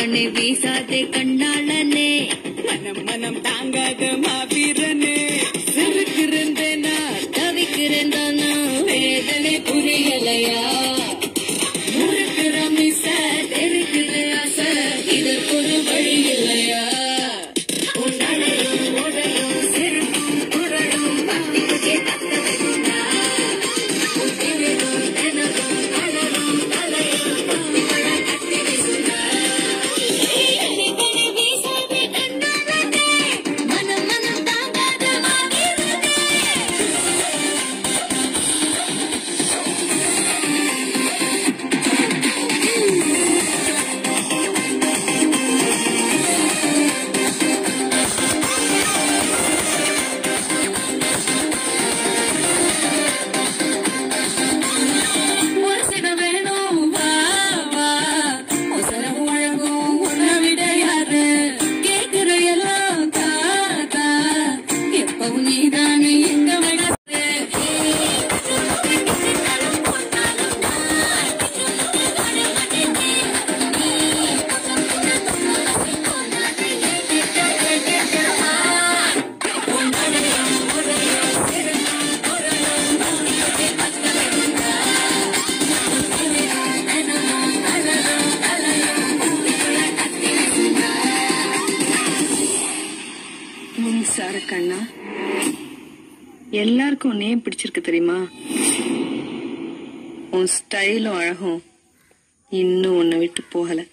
கண்ணே வீசாதே கண்ணாளனே. மனம் மனம் தாங்காத மாவீரனே. அண்ணா. எல்லாருக்கும் உன்னையும் பிடிச்சிருக்கு தெரியுமா? உன் ஸ்டைலும் அழகும். இன்னும் உன்னை விட்டு போகல.